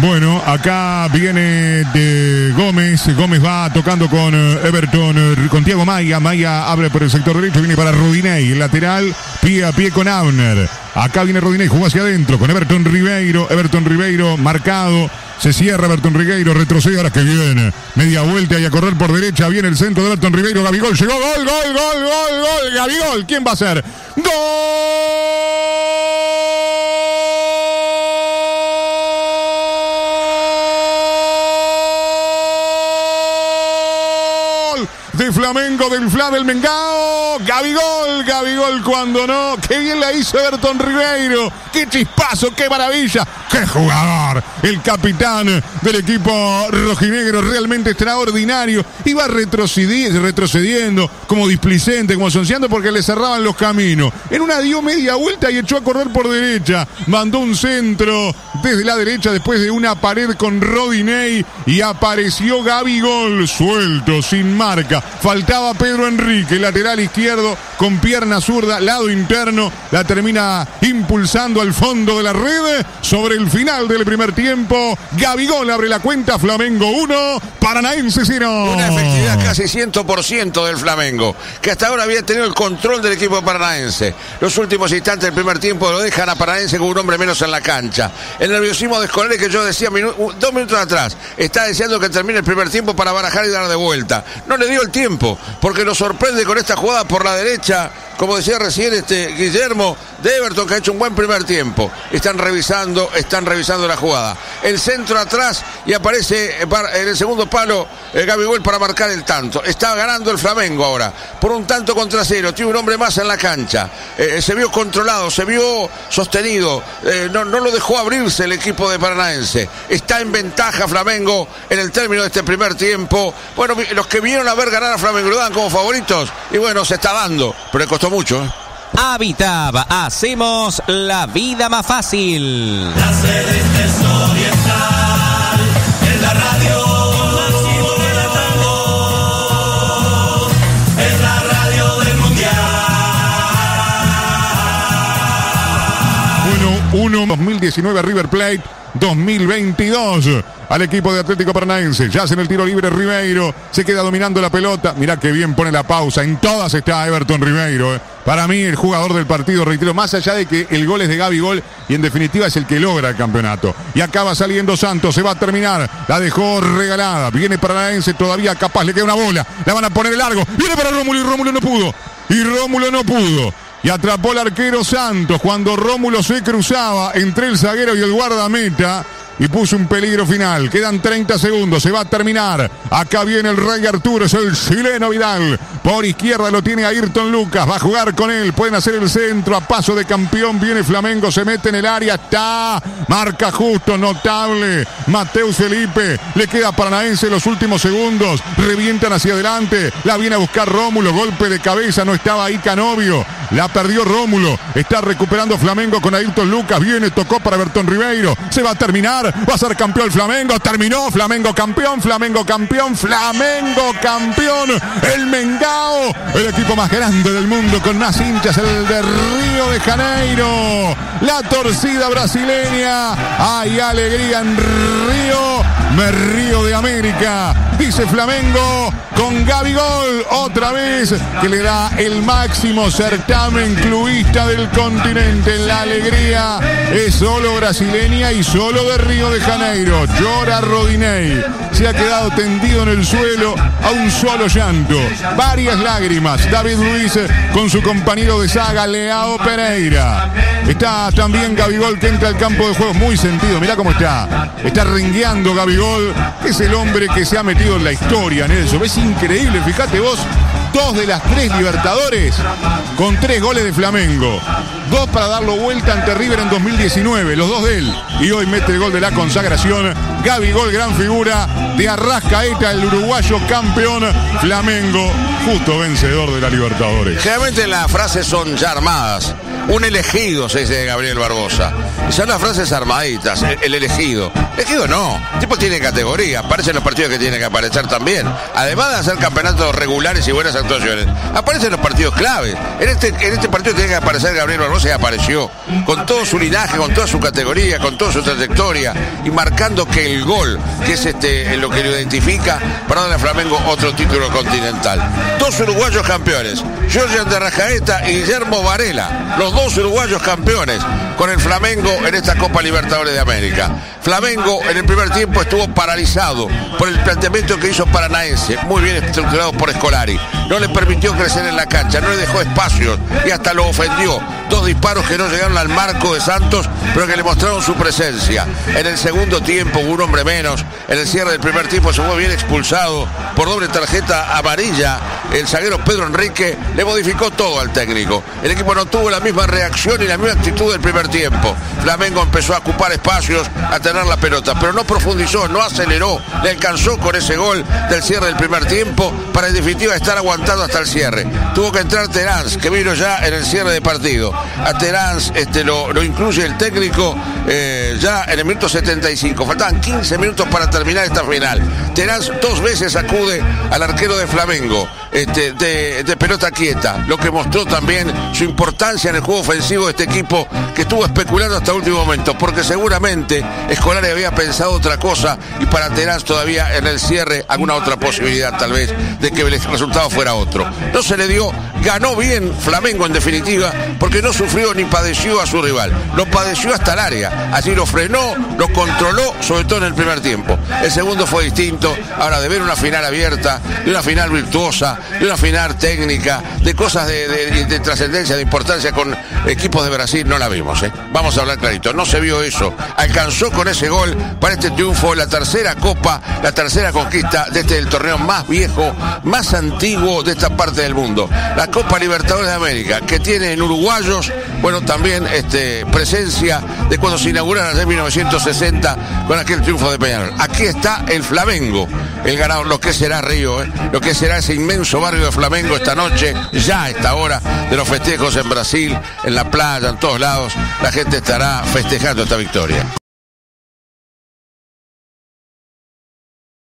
Bueno, acá viene de Gómez. Gómez va tocando con eh, Everton, eh, con Tiago Maya. Maya abre por el sector derecho, viene para Rodinei. Lateral, pie a pie con Abner. Acá viene Rodinei, jugó hacia adentro con Everton Ribeiro. Everton Ribeiro marcado. Se cierra Everton Ribeiro, retrocede ahora que viene. Media vuelta y a correr por derecha. Viene el centro de Everton Ribeiro. Gabigol llegó. Gol, gol, gol, gol, gol. Gabigol. ¿Quién va a ser? ¡Gol! De Flamengo, del Fla del Mengao. Gabigol, Gabigol cuando no. Qué bien la hizo Everton Ribeiro. Qué chispazo, qué maravilla. ¡Qué jugador! El capitán del equipo rojinegro, realmente extraordinario. Iba retrocediendo, como displicente, como sonciando porque le cerraban los caminos. En una dio media vuelta y echó a correr por derecha. Mandó un centro desde la derecha después de una pared con Rodinei y apareció Gabigol suelto, sin marca. Faltaba Pedro Enrique, lateral izquierdo con pierna zurda, lado interno. La termina impulsando al fondo de la red sobre el final del primer tiempo. Gabigol abre la cuenta, Flamengo 1, Paranaense 0. Una efectividad casi 100% del Flamengo, que hasta ahora había tenido el control del equipo paranaense. Los últimos instantes del primer tiempo lo dejan a Paranaense con un hombre menos en la cancha. El nerviosismo de Escolari que yo decía dos minutos atrás, está deseando que termine el primer tiempo para barajar y dar de vuelta. No le dio el tiempo, porque lo sorprende con esta jugada la derecha como decía recién este Guillermo de Everton, que ha hecho un buen primer tiempo. Están revisando, están revisando la jugada. El centro atrás y aparece en el segundo palo el Gabigol para marcar el tanto. Está ganando el Flamengo ahora por un tanto contra cero. Tiene un hombre más en la cancha. Eh, se vio controlado, se vio sostenido. Eh, no, no lo dejó abrirse el equipo de Paranaense. Está en ventaja Flamengo en el término de este primer tiempo. Bueno, los que vinieron a ver ganar a Flamengo lo dan como favoritos. Y bueno, se está dando, pero le costó mucho. ¿eh? Habitab, hacemos la vida más fácil. Mundial. Bueno, 1 2019 River Plate. 2022 al equipo de Atlético Paranaense. Ya en el tiro libre Ribeiro. Se queda dominando la pelota. Mirá qué bien pone la pausa. En todas está Everton Ribeiro. eh. Para mí, el jugador del partido, reitero, más allá de que el gol es de Gaby Gol y en definitiva es el que logra el campeonato. Y acaba saliendo Santos, se va a terminar. La dejó regalada. Viene Paranaense todavía capaz, le queda una bola. La van a poner largo. Viene para Rómulo y Rómulo no pudo. Y Rómulo no pudo. Y atrapó el arquero Santos cuando Rómulo se cruzaba entre el zaguero y el guardameta y puso un peligro final. Quedan 30 segundos, se va a terminar. Acá viene el Rey Arturo, es el chileno Vidal. Por izquierda lo tiene Ayrton Lucas, va a jugar con él, pueden hacer el centro a paso de campeón. Viene Flamengo, se mete en el área, está. Marca justo, notable. Mateus Felipe, le queda Paranaense los últimos segundos. Revientan hacia adelante, la viene a buscar Rómulo, golpe de cabeza, no estaba ahí Canovio. La perdió Rómulo, está recuperando Flamengo con Ayrton Lucas. Viene, tocó para Bertón Ribeiro, se va a terminar. Va a ser campeón Flamengo. Terminó. Flamengo campeón. Flamengo campeón. Flamengo campeón. El Mengao. El equipo más grande del mundo con más hinchas. El de Río de Janeiro. La torcida brasileña. Hay alegría en Río. Me río de América. Dice Flamengo con Gabigol. Otra vez que le da el máximo certamen cluista del continente. La alegría es solo brasileña y solo de Río de Janeiro. Llora Rodinei. Se ha quedado tendido en el suelo a un solo llanto. Varias lágrimas. David Luis con su compañero de saga, Leao Pereira. Está también Gabigol que entra al campo de juego. Muy sentido. Mirá cómo está. Está ringueando Gabigol. Es el hombre que se ha metido en la historia, Nelson. Es increíble. Fíjate vos. Dos de las tres Libertadores con tres goles de Flamengo. Dos para darlo vuelta ante River en 2019, los dos de él. Y hoy mete el gol de la consagración. Gaby Gol, gran figura de Arrascaeta, el uruguayo campeón Flamengo. justo vencedor de la Libertadores. Generalmente las frases son ya armadas. Un elegido, se dice Gabriel Barbosa. Son las frases armaditas, el, el elegido. Elegido no. El tipo tiene categoría. Aparece en los partidos que tiene que aparecer también. Además de hacer campeonatos regulares y buenas actuaciones. Aparece en los partidos claves. En este, en este partido tiene que aparecer Gabriel Barbosa y apareció. Con todo su linaje, con toda su categoría, con toda su trayectoria. Y marcando que el gol, que es este lo que lo identifica, para darle a Flamengo otro título continental. Dos uruguayos campeones. Georgian de Rajaeta y Guillermo Varela. Los dos uruguayos campeones con el Flamengo en esta Copa Libertadores de América. Flamengo en el primer tiempo estuvo paralizado por el planteamiento que hizo Paranaense, muy bien estructurado por Escolari. No le permitió crecer en la cancha, no le dejó espacios y hasta lo ofendió. Dos disparos que no llegaron al marco de Santos, pero que le mostraron su presencia. En el segundo tiempo, hombre menos. En el cierre del primer tiempo se fue bien expulsado por doble tarjeta amarilla. El zaguero Pedro Enrique le modificó todo al técnico. El equipo no tuvo la misma reacción y la misma actitud del primer tiempo. Flamengo empezó a ocupar espacios, a tener la pelota, pero no profundizó, no aceleró, le alcanzó con ese gol del cierre del primer tiempo para en definitiva estar aguantado hasta el cierre. Tuvo que entrar Terán, que vino ya en el cierre de partido. A Terán este, lo, lo incluye el técnico eh, ya en el minuto 75. Faltaban 15 minutos para terminar esta final. Terán dos veces acude al arquero de Flamengo este, de, pelota quieta, lo que mostró también su importancia en el juego ofensivo de este equipo que estuvo especulando hasta el último momento, porque seguramente Escolari había pensado otra cosa y para Terán todavía en el cierre alguna otra posibilidad tal vez de que el resultado fuera otro. No se le dio, ganó bien Flamengo en definitiva, porque no sufrió ni padeció a su rival, lo padeció hasta el área, así lo frenó, lo controló, sobre todo en el primer tiempo. El segundo fue distinto, ahora de ver una final abierta, de una final virtuosa, de una final técnica, de cosas de, de- de trascendencia, de importancia con equipos de Brasil, no la vimos. ¿eh? Vamos a hablar clarito, no se vio eso. Alcanzó con ese gol para este triunfo la tercera copa, la tercera conquista de este el torneo más viejo, más antiguo de esta parte del mundo. Copa Libertadores de América, que tiene en uruguayos, bueno, también este, presencia de cuando se inauguraron en 1960 con aquel triunfo de Peñarol. Aquí está el Flamengo, el ganador, lo que será Río, ¿eh? lo que será ese inmenso barrio de Flamengo esta noche, ya a esta hora de los festejos en Brasil, en la playa, en todos lados, la gente estará festejando esta victoria.